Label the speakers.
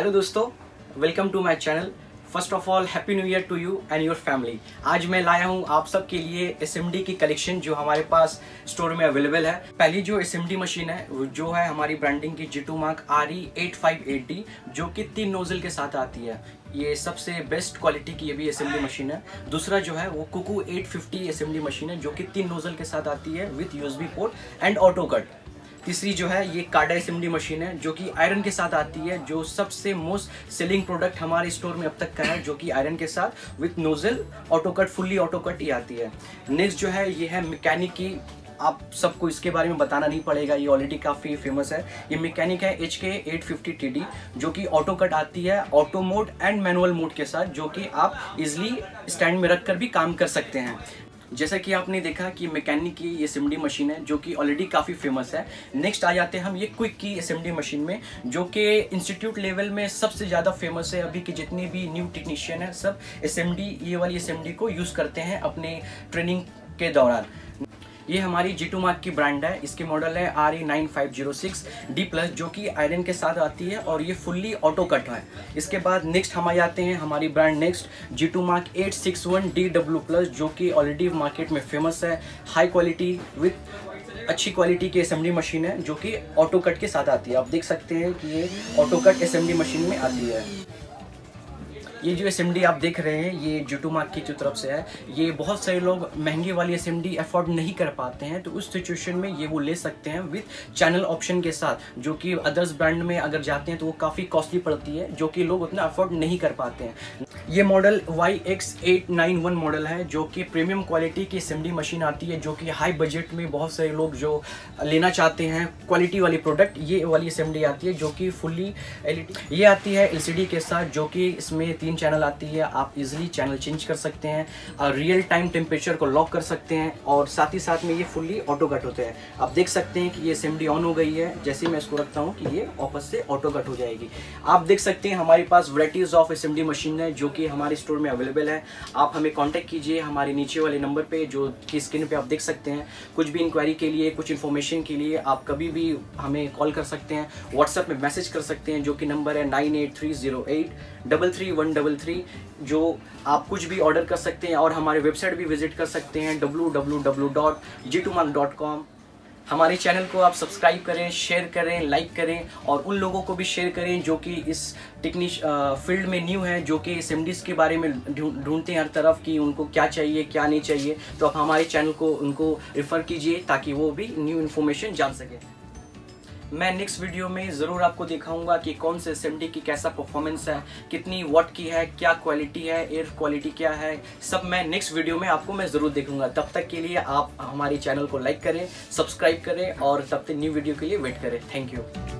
Speaker 1: Hello दोस्तों welcome to my channel first of all happy new year to you and your family आज मैं लाया हूँ आप सब के लिए एसएमडी की कलेक्शन जो हमारे पास स्टोर में अवेलेबल है। पहली जो एसएमडी मशीन है, वो जो है हमारी ब्रांडिंग की G two mark R E eight five eighty जो कि तीन नोजल के साथ आती है। ये सबसे बेस्ट क्वालिटी की ये भी असेंबली मशीन है। दूसरा जो है, वो कुकू 850 असेंबली मशीन है, जो कि तीन नोजल के साथ आती है with USB port and auto cut तीसरी जो है, ये कार्डा असेंबली मशीन है, जो कि आयरन के साथ आती है, जो सबसे मोस्ट सेलिंग प्रोडक्ट हमारे स्टोर में अब तक का है, जो कि आयरन के साथ with nozzle auto cut fully auto cut ही आती है। नेक्स्ट जो है, ये है मैकेनिक की। आप सबको इसके बारे में बताना नहीं पड़ेगा, ये ऑलरेडी काफ़ी फ़ेमस है। ये मैकेनिक है एच के एट फिफ्टी टी डी जो कि ऑटो कट आती है auto mode and manual mode के साथ, जो कि आप इजली स्टैंड में रख कर भी काम कर सकते हैं। जैसा कि आपने देखा कि मैकेनिक की ये सिमडी मशीन है, जो कि ऑलरेडी काफ़ी फ़ेमस है। नेक्स्ट आ जाते हैं हम ये क्विक की असेंबली मशीन में, जो कि इंस्टीट्यूट लेवल में सबसे ज़्यादा फ़ेमस है। अभी के जितने भी न्यू टेक्नीशियन है, सब एसएमडी ये वाली एसएमडी को यूज़ करते हैं अपने ट्रेनिंग के दौरान। ये हमारी जी टू मार्क की ब्रांड है। इसकी मॉडल है R E nine five zero six D plus जो कि आयरन के साथ आती है और ये फुल्ली ऑटो कट है। इसके बाद नेक्स्ट हम आते हैं हमारी brand next G two mark eight six one D W plus जो कि ऑलरेडी मार्केट में फ़ेमस है। हाई क्वालिटी विथ अच्छी क्वालिटी की असेंबली मशीन है, जो कि ऑटो कट के साथ आती है। आप देख सकते हैं कि ये ऑटो कट असेंबली मशीन में आती है। ये जो SMD आप देख रहे हैं, ये जूटू मार्क की जो तरफ़ से है, ये बहुत सारे लोग महँगे वाली एस अफोर्ड नहीं कर पाते हैं तो उस सिचुएशन में ये वो ले सकते हैं विथ चैनल ऑप्शन के साथ, जो कि अदर्स ब्रांड में अगर जाते हैं तो वो काफ़ी कॉस्टली पड़ती है, जो कि लोग उतना अफोर्ड नहीं कर पाते हैं। ये model Y X eight nine one model है, जो कि प्रीमियम क्वालिटी की असेंबली मशीन आती है, जो कि हाई बजट में बहुत सारे लोग जो लेना चाहते हैं क्वालिटी वाली प्रोडक्ट ये वाली असेंबली आती है, जो कि फुल्ली एल ये आती है एलसीडी के साथ, जो कि इसमें तीन तीन चैनल आती है, आप इजीली चैनल चेंज कर सकते हैं रियल टाइम टेम्परेचर को लॉक कर सकते हैं और साथ ही साथ में ये फुल्ली ऑटो कट होते हैं। आप देख सकते हैं कि ये असेंबली ऑन हो गई है, जैसे मैं इसको रखता हूँ कि ये वापस से ऑटो कट हो जाएगी। आप देख सकते हैं हमारे पास वराइटीज़ ऑफ़ असेंबली मशीन है, जो कि हमारे स्टोर में अवेलेबल है। आप हमें कॉन्टैक्ट कीजिए हमारे नीचे वाले नंबर पर जो कि स्क्रीन पर आप देख सकते हैं। कुछ भी इंक्वायरी के लिए, कुछ इन्फॉर्मेशन के लिए आप कभी भी हमें कॉल कर सकते हैं। व्हाट्सएप में मैसेज कर सकते हैं, जो कि नंबर है nine eight three zero eight double three one double three जो आप कुछ भी ऑर्डर कर सकते हैं और हमारे वेबसाइट भी विज़िट कर सकते हैं W W W dot G two dot com हमारे चैनल को आप सब्सक्राइब करें शेयर करें लाइक करें और उन लोगों को भी शेयर करें जो कि इस टेक्निश फ़ील्ड में न्यू है, जो कि असेंबलीज के बारे में ढूंढते हैं हर तरफ़ कि उनको क्या चाहिए, क्या नहीं चाहिए। तो आप हमारे चैनल को, उनको रेफ़र कीजिए ताकि वो भी न्यू इन्फॉर्मेशन जान सकें। मैं नेक्स्ट वीडियो में ज़रूर आपको दिखाऊँगा कि कौन से SMD की कैसा परफॉर्मेंस है, कितनी वॉट की है, क्या क्वालिटी है एयर क्वालिटी क्या है, सब मैं नेक्स्ट वीडियो में आपको मैं ज़रूर देखूँगा। तब तक के लिए आप हमारे चैनल को लाइक करें सब्सक्राइब करें और तब तक न्यू वीडियो के लिए वेट करें। Thank you